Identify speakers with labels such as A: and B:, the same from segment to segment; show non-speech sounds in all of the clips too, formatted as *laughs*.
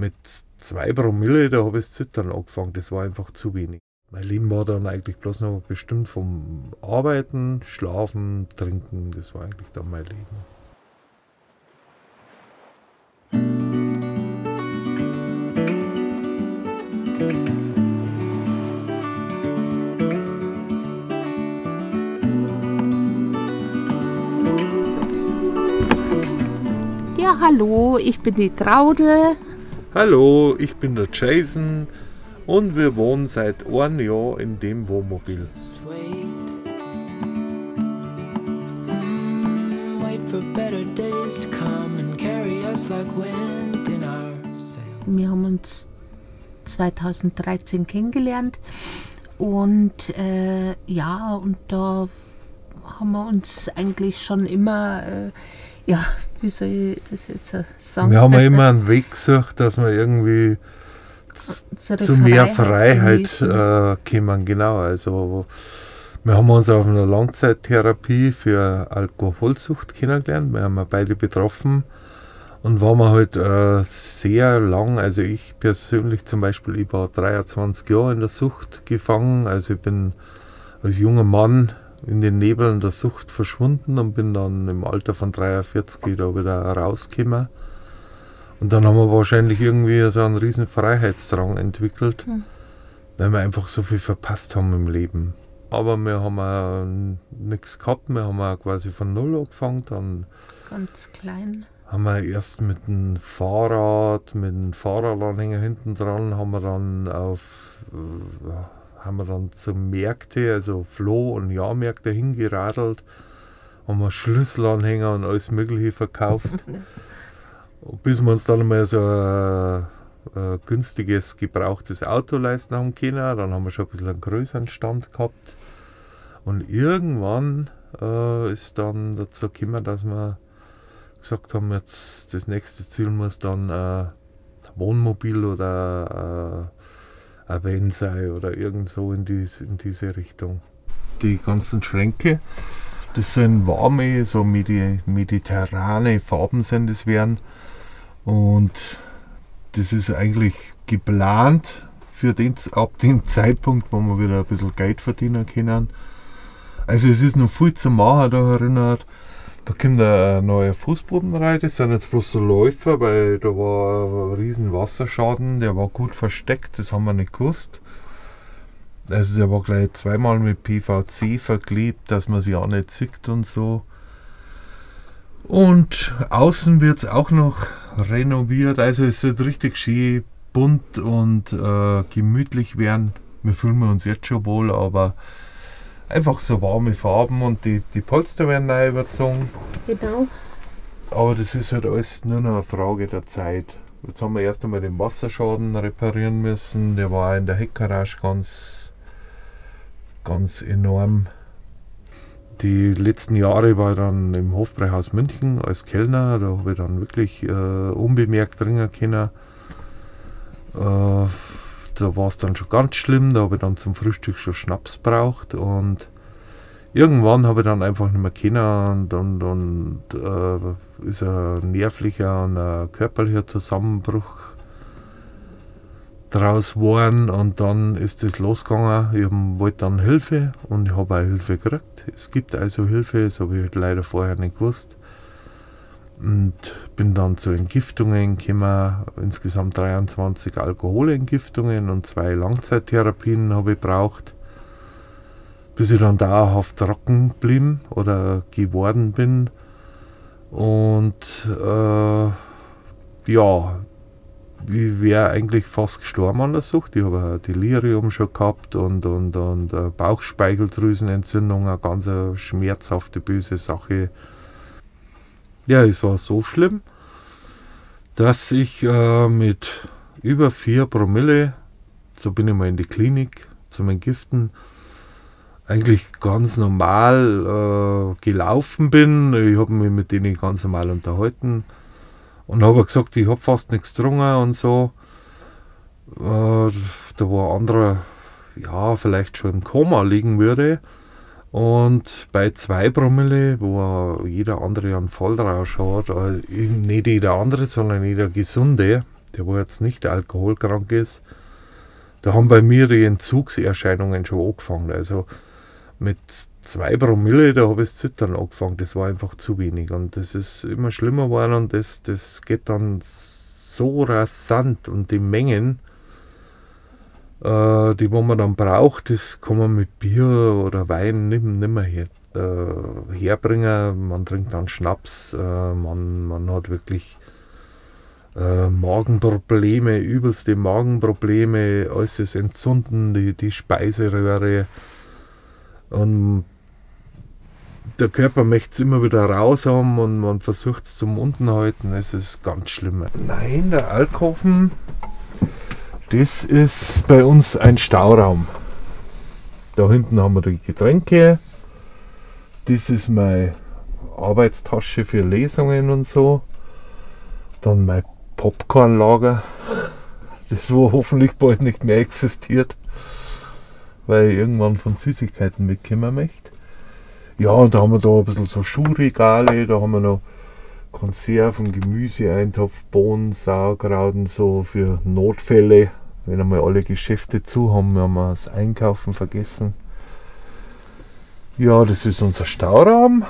A: mit zwei Promille, da habe ich das Zittern angefangen. Das war einfach zu wenig. Mein Leben war dann eigentlich bloß noch bestimmt vom Arbeiten, Schlafen, Trinken. Das war eigentlich dann mein Leben.
B: Ja, hallo, ich bin die Traude.
A: Hallo, ich bin der Jason und wir wohnen seit einem Jahr in dem Wohnmobil.
B: Wir haben uns 2013 kennengelernt und äh, ja, und da haben wir uns eigentlich schon immer, äh, ja, wie soll ich das jetzt sagen?
A: Wir haben ja immer einen Weg gesucht, dass wir irgendwie
B: Unsere
A: zu mehr
B: Freiheit
A: Freiheit äh, kommen. Genau, also wir haben uns auf einer Langzeittherapie für Alkoholsucht kennengelernt. Wir haben ja beide betroffen und waren wir halt äh, sehr lang, also ich persönlich zum Beispiel, ich war 23 Jahre in der Sucht gefangen, also ich bin als junger Mann in den Nebeln der Sucht verschwunden und bin dann im Alter von 43 da wieder rausgekommen. Und dann haben wir wahrscheinlich irgendwie so einen riesen Freiheitsdrang entwickelt,
B: Hm.
A: weil wir einfach so viel verpasst haben im Leben. Aber wir haben auch nichts gehabt, wir haben auch quasi von Null angefangen, dann
B: Ganz klein.
A: haben wir erst mit dem Fahrrad, mit dem Fahrradanhänger hinten dran, haben wir dann auf äh, haben wir dann zu Märkte, also Floh- und Jahrmärkte hingeradelt, haben wir Schlüsselanhänger und alles Mögliche verkauft. *laughs* Bis wir uns dann mal so ein, ein günstiges, gebrauchtes Auto leisten haben können, dann haben wir schon ein bisschen einen größeren Stand gehabt. Und irgendwann äh, ist dann dazu gekommen, dass wir gesagt haben, jetzt das nächste Ziel muss dann äh, Wohnmobil oder sein oder irgend so in, dies, in diese Richtung. Die ganzen Schränke, das sind warme, so medi mediterrane Farben sind es werden. Und das ist eigentlich geplant für den, ab dem Zeitpunkt, wo wir wieder ein bisschen Geld verdienen können. Also es ist noch viel zu machen, da erinnert. Da kommt ein neuer Fußboden rein, das sind jetzt bloß so Läufer, weil da war ein riesen Wasserschaden, der war gut versteckt, das haben wir nicht gewusst. Also der war gleich zweimal mit PVC verklebt, dass man sie auch nicht sieht und so. Und außen wird es auch noch renoviert, also es wird richtig schön bunt und äh, gemütlich werden. Wir fühlen uns jetzt schon wohl, aber einfach so warme Farben und die, die Polster werden neu überzogen.
B: Genau.
A: Aber das ist halt alles nur noch eine Frage der Zeit. Jetzt haben wir erst einmal den Wasserschaden reparieren müssen. Der war in der Heckgarage ganz, ganz enorm. Die letzten Jahre war ich dann im Hofbräuhaus München als Kellner. Da habe ich dann wirklich äh, unbemerkt dringen können. Äh, da war es dann schon ganz schlimm. Da habe ich dann zum Frühstück schon Schnaps braucht und irgendwann habe ich dann einfach nicht mehr können und, und, und äh, ist ein nervlicher und ein körperlicher Zusammenbruch draus geworden und dann ist es losgegangen. Ich wollte dann Hilfe und ich habe auch Hilfe gekriegt. Es gibt also Hilfe, das habe ich halt leider vorher nicht gewusst. Und bin dann zu Entgiftungen gekommen, insgesamt 23 Alkoholentgiftungen und zwei Langzeittherapien habe ich gebraucht bis ich dann dauerhaft trocken blieb oder geworden bin. Und äh, ja, ich wäre eigentlich fast gestorben an der Sucht. Ich habe ein Delirium schon gehabt und, und, und eine Bauchspeicheldrüsenentzündung, eine ganz schmerzhafte, böse Sache. Ja, es war so schlimm, dass ich äh, mit über 4 Promille, so bin ich mal in die Klinik zum Entgiften, eigentlich ganz normal äh, gelaufen bin. Ich habe mich mit denen ganz normal unterhalten und habe gesagt, ich habe fast nichts getrunken und so. Äh, da war ein anderer, ja, vielleicht schon im Koma liegen würde. Und bei 2 Promille, wo jeder andere einen Vollrausch hat, also nicht jeder andere, sondern jeder Gesunde, der wo jetzt nicht alkoholkrank ist, da haben bei mir die Entzugserscheinungen schon angefangen. Also mit zwei Promille, da habe ich das Zittern angefangen. Das war einfach zu wenig. Und das ist immer schlimmer geworden und das, das geht dann so rasant und die Mengen, äh, die wo man dann braucht, das kann man mit Bier oder Wein nicht, nicht mehr her, äh, herbringen. Man trinkt dann Schnaps, äh, man, man hat wirklich äh, Magenprobleme, übelste Magenprobleme, alles ist entzünden, die, die Speiseröhre. Und der Körper möchte es immer wieder raus haben und man versucht es zum unten halten. Es ist ganz schlimm. Nein, der Alkoven, das ist bei uns ein Stauraum. Da hinten haben wir die Getränke. Das ist meine Arbeitstasche für Lesungen und so. Dann mein Popcornlager, das wo hoffentlich bald nicht mehr existiert, weil ich irgendwann von Süßigkeiten mitkommen möchte. Ja, und da haben wir da ein bisschen so Schuhregale, da haben wir noch Konserven, Gemüse, Eintopf, Bohnen, Sauerkraut und so für Notfälle. Wenn einmal alle Geschäfte zu haben, haben wir das Einkaufen vergessen. Ja, das ist unser Stauraum.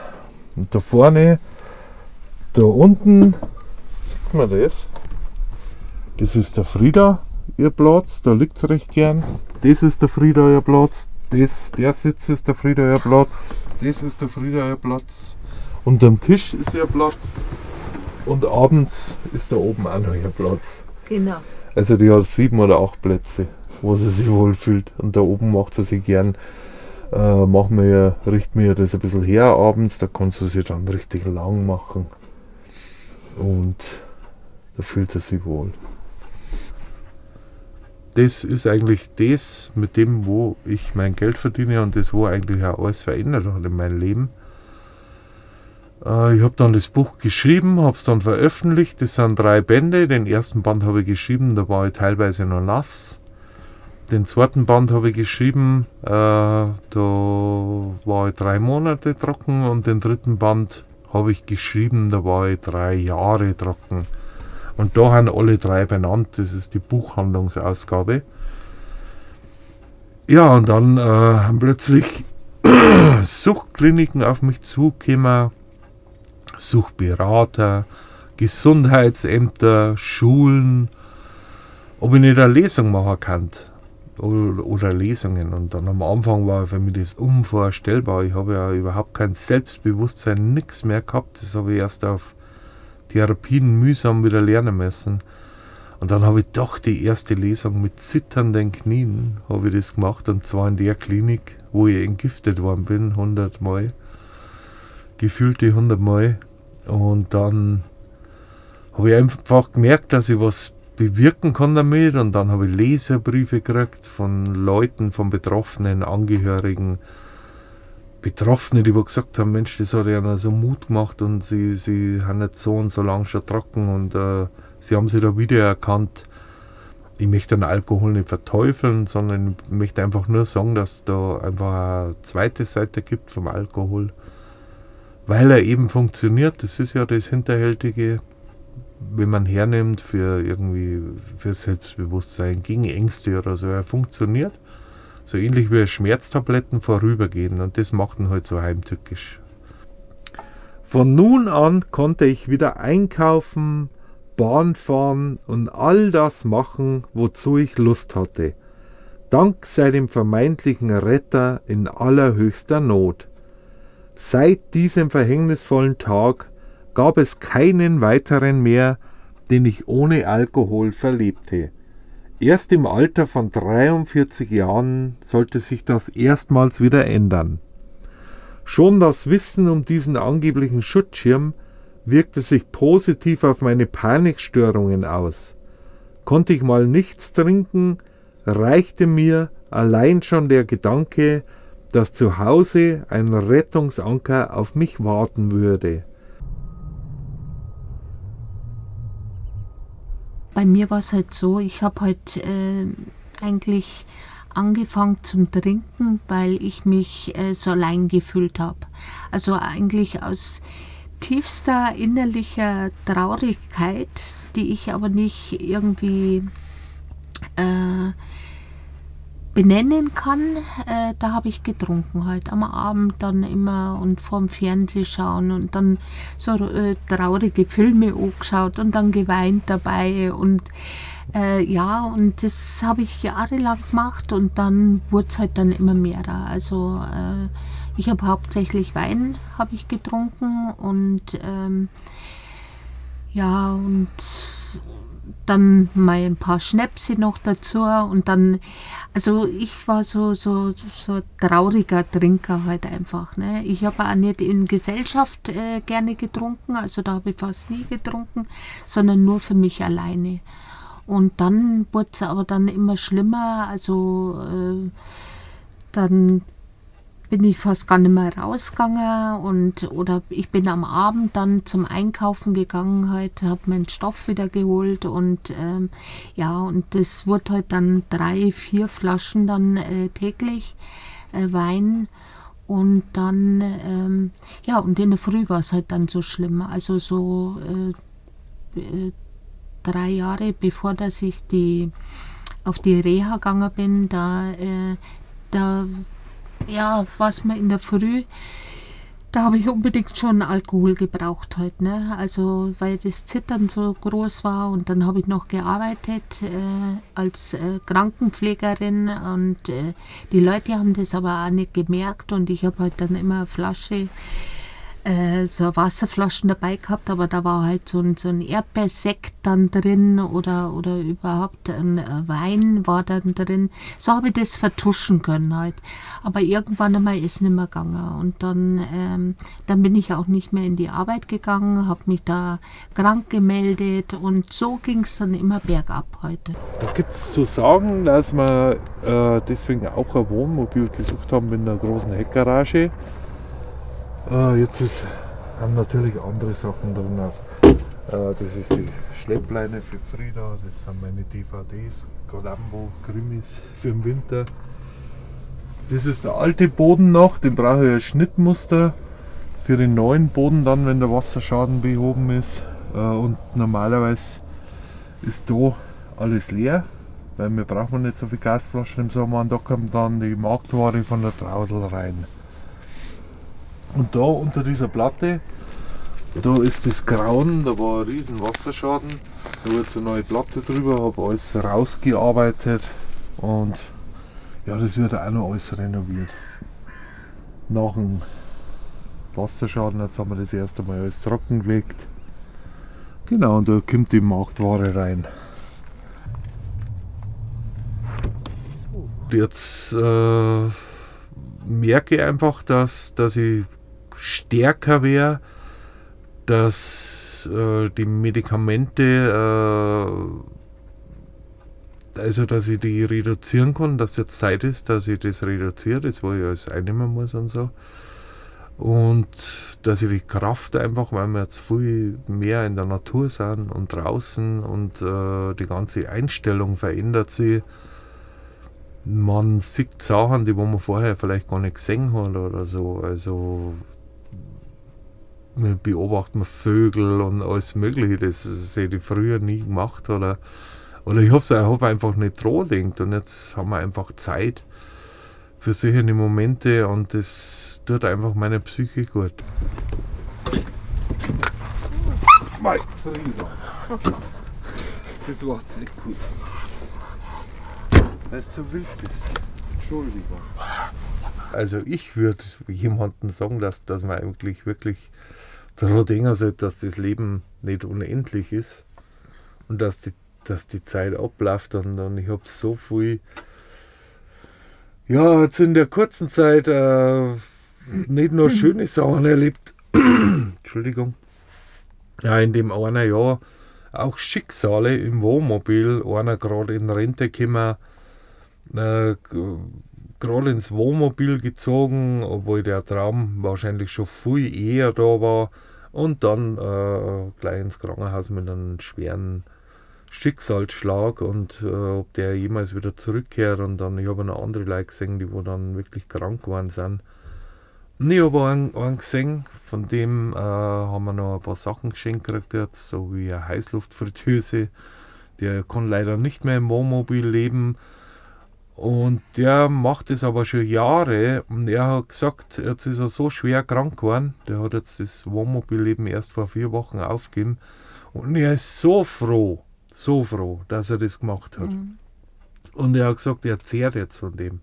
A: Und da vorne, da unten, sieht man das? Das ist der Frieda, ihr Platz, da liegt es recht gern. Das ist der Frieda, ihr Platz. Das, der Sitz ist der Frieda, ihr Platz. Das ist der Frieda, ihr Platz. Und am Tisch ist ihr Platz. Und abends ist da oben auch noch ihr Platz.
B: Genau.
A: Also die hat sieben oder acht Plätze, wo sie sich wohlfühlt. Und da oben macht sie sich gern, äh, machen wir ja, richten wir das ein bisschen her abends, da kannst du sie dann richtig lang machen. Und da fühlt sie sich wohl das ist eigentlich das, mit dem, wo ich mein Geld verdiene und das, wo eigentlich auch alles verändert hat in meinem Leben. Äh, ich habe dann das Buch geschrieben, habe es dann veröffentlicht. Das sind drei Bände. Den ersten Band habe ich geschrieben, da war ich teilweise noch nass. Den zweiten Band habe ich geschrieben, äh, da war ich drei Monate trocken. Und den dritten Band habe ich geschrieben, da war ich drei Jahre trocken. Und da haben alle drei benannt. Das ist die Buchhandlungsausgabe. Ja, und dann äh, haben plötzlich *coughs* Suchtkliniken auf mich zugekommen, Suchtberater, Gesundheitsämter, Schulen, ob ich nicht eine Lesung machen kann. Oder, oder, Lesungen. Und dann am Anfang war für mich das unvorstellbar. Ich habe ja überhaupt kein Selbstbewusstsein, nichts mehr gehabt. Das habe ich erst auf Therapien mühsam wieder lernen müssen. Und dann habe ich doch die erste Lesung mit zitternden Knien habe ich das gemacht und zwar in der Klinik, wo ich entgiftet worden bin, 100 Mal. Gefühlte 100 Mal. Und dann habe ich einfach gemerkt, dass ich was bewirken kann damit. Und dann habe ich Leserbriefe gekriegt von Leuten, von Betroffenen, Angehörigen, Betroffene, die gesagt haben, Mensch, das hat ja so Mut gemacht und sie, sie haben nicht so und so lange schon trocken und äh, sie haben sich da wieder erkannt. Ich möchte den Alkohol nicht verteufeln, sondern ich möchte einfach nur sagen, dass da einfach eine zweite Seite gibt vom Alkohol, weil er eben funktioniert. Das ist ja das Hinterhältige, wenn man hernimmt für irgendwie für Selbstbewusstsein, gegen Ängste oder so. Er funktioniert so ähnlich wie Schmerztabletten vorübergehen und das macht ihn halt so heimtückisch. Von nun an konnte ich wieder einkaufen, Bahn fahren und all das machen, wozu ich Lust hatte. Dank seinem vermeintlichen Retter in allerhöchster Not. Seit diesem verhängnisvollen Tag gab es keinen weiteren mehr, den ich ohne Alkohol verlebte. Erst im Alter von 43 Jahren sollte sich das erstmals wieder ändern. Schon das Wissen um diesen angeblichen Schutzschirm wirkte sich positiv auf meine Panikstörungen aus. Konnte ich mal nichts trinken, reichte mir allein schon der Gedanke, dass zu Hause ein Rettungsanker auf mich warten würde.
B: bei mir war es halt so, ich habe halt äh, eigentlich angefangen zum Trinken, weil ich mich äh, so allein gefühlt habe. Also eigentlich aus tiefster innerlicher Traurigkeit die ich aber nicht irgendwie äh, benennen kann, äh, da habe ich getrunken halt am Abend dann immer und vorm Fernseh schauen und dann so äh, traurige Filme angeschaut und dann geweint dabei und äh, ja, und das habe ich jahrelang gemacht und dann wurde es halt dann immer mehr. Also äh, ich habe hauptsächlich Wein habe ich getrunken und ähm, ja und dann mal ein paar Schnäpse noch dazu und dann, also ich war so, so, so trauriger Trinker halt einfach. Ne? Ich habe auch nicht in Gesellschaft äh, gerne getrunken, also da habe ich fast nie getrunken, sondern nur für mich alleine. Und dann wurde es aber dann immer schlimmer, also äh, dann bin ich fast gar nicht mehr rausgegangen und oder ich bin am Abend dann zum Einkaufen gegangen halt, habe meinen Stoff wieder geholt und ähm, ja und das wurde halt dann drei, vier Flaschen dann äh, täglich äh, Wein und dann ähm, ja und in der Früh war es halt dann so schlimm, also so äh, äh, drei Jahre bevor dass ich die auf die Reha gegangen bin, da äh, da ja, was man in der Früh, da habe ich unbedingt schon Alkohol gebraucht heute, ne? Also weil das Zittern so groß war und dann habe ich noch gearbeitet äh, als äh, Krankenpflegerin und äh, die Leute haben das aber auch nicht gemerkt und ich habe halt dann immer eine Flasche äh, so Wasserflaschen dabei gehabt, aber da war halt so ein, so ein Erdbeersekt dann drin oder, oder überhaupt ein äh, Wein war dann drin. So habe ich das vertuschen können halt. Aber irgendwann einmal ist es nicht mehr gegangen. Und dann, ähm, dann bin ich auch nicht mehr in die Arbeit gegangen, habe mich da krank gemeldet und so ging es dann immer bergab heute.
A: Da gibt es zu sagen, dass wir äh, deswegen auch ein Wohnmobil gesucht haben mit einer großen Heckgarage äh, jetzt ist, haben natürlich andere Sachen drin. Äh, das ist die Schleppleine für Frieda, das sind meine DVDs, Columbo, Krimis für den Winter. Das ist der alte Boden noch, den brauche ich als Schnittmuster für den neuen Boden dann, wenn der Wasserschaden behoben ist. Äh, und normalerweise ist da alles leer, weil wir brauchen nicht so viel Gasflaschen im Sommer und da kommt dann die Marktware von der Traudel rein. Und da unter dieser Platte, da ist das Grauen, da war ein riesen Wasserschaden. Da wird jetzt eine neue Platte drüber, habe alles rausgearbeitet und ja, das wird auch noch alles renoviert. Nach dem Wasserschaden, jetzt haben wir das erste Mal alles trockengelegt. Genau, und da kommt die Marktware rein. Jetzt äh, merke ich einfach, dass, dass ich stärker wäre, dass äh, die Medikamente, äh, also dass ich die reduzieren kann, dass jetzt Zeit ist, dass ich das reduziere, das wo ich alles einnehmen muss und so. Und dass ich die Kraft einfach, weil wir jetzt viel mehr in der Natur sind und draußen und äh, die ganze Einstellung verändert sich. Man sieht Sachen, die man vorher vielleicht gar nicht gesehen hat oder so. Also wir beobachten Vögel und alles Mögliche. Das, das hätte ich früher nie gemacht. Oder, oder ich habe hab einfach nicht dran gedacht. Und jetzt haben wir einfach Zeit für solche Momente und das tut einfach meine Psyche gut. Mein Frieda. Das jetzt nicht gut. Weil du so wild bist. Entschuldigung. Also ich würde jemandem sagen, dass, dass man eigentlich wirklich daran denken sollte, dass das Leben nicht unendlich ist und dass die, dass die Zeit abläuft und, und ich habe so viel ja, jetzt in der kurzen Zeit äh, nicht nur schöne Sachen erlebt, *coughs* Entschuldigung, ja, in dem einer Jahr auch Schicksale im Wohnmobil, einer gerade in Rente gekommen, äh, gerade ins Wohnmobil gezogen, obwohl der Traum wahrscheinlich schon viel eher da war. Und dann äh, gleich ins Krankenhaus mit einem schweren Schicksalsschlag und äh, ob der jemals wieder zurückkehrt. Und dann, ich habe noch andere Leute gesehen, die wo dann wirklich krank geworden sind. Und ich habe einen, einen gesehen, von dem äh, haben wir noch ein paar Sachen geschenkt gekriegt, jetzt, so wie eine Heißluftfritteuse. Der kann leider nicht mehr im Wohnmobil leben. Und der macht es aber schon Jahre und er hat gesagt, jetzt ist er so schwer krank geworden. Der hat jetzt das Wohnmobilleben erst vor vier Wochen aufgegeben. Und er ist so froh, so froh, dass er das gemacht hat. Mhm. Und er hat gesagt, er zehrt jetzt von dem.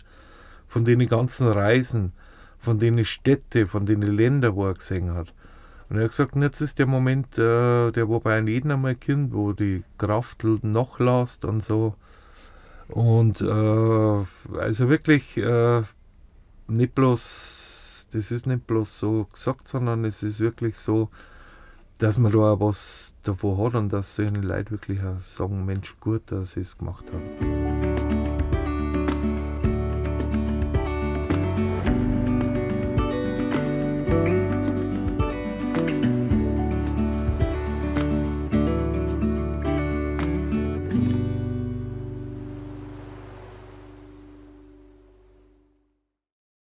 A: Von den ganzen Reisen, von den Städten, von den Ländern, wo er gesehen hat. Und er hat gesagt, jetzt ist der Moment, äh, der war bei jedem einmal Kind, wo die Kraft nachlässt und so. Und äh, also wirklich äh, nicht bloß, das ist nicht bloß so gesagt, sondern es ist wirklich so, dass man da auch was davon hat und dass solche Leute wirklich auch sagen, Mensch, gut, dass sie es gemacht haben.